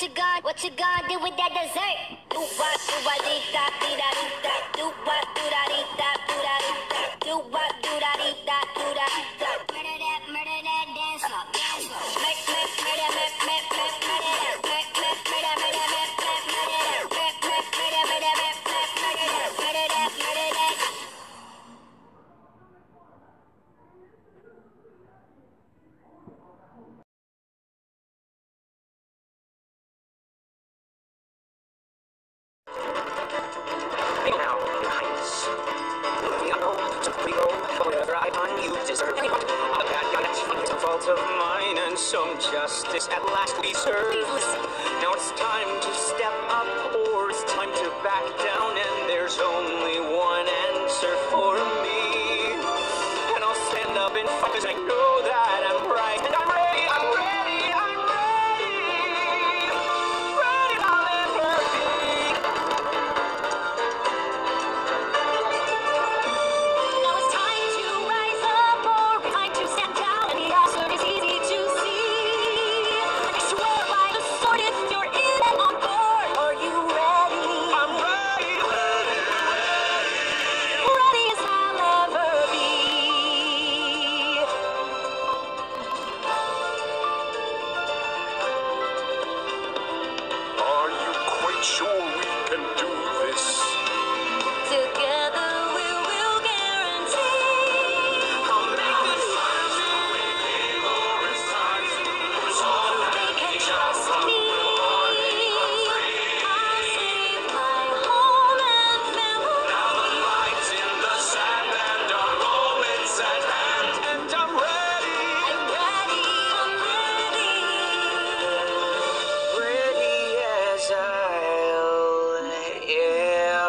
What you gonna, what you do with that dessert? Do what, do what, do da, do da, do da, do what, do da, do da, do da, do what, do da, do da, do da. of mine and some justice at last we serve. Now it's time to step up or it's time to back down and there's only one answer for me. And I'll stand up and fuck as I go. can do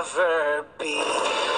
never be.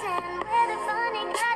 pretend we're the funny guys.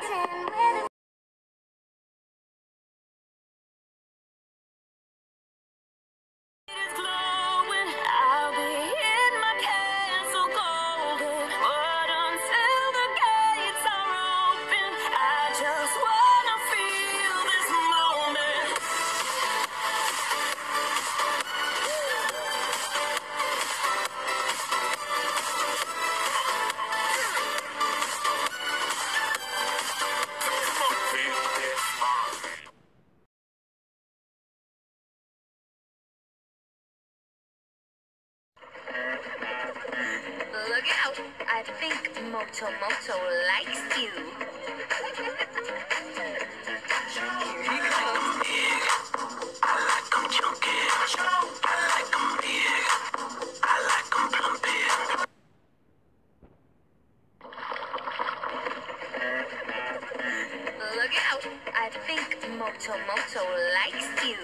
pretend I think Moto Moto likes you. He comes. I like. I like. I like. Look out. I think Moto Moto likes you.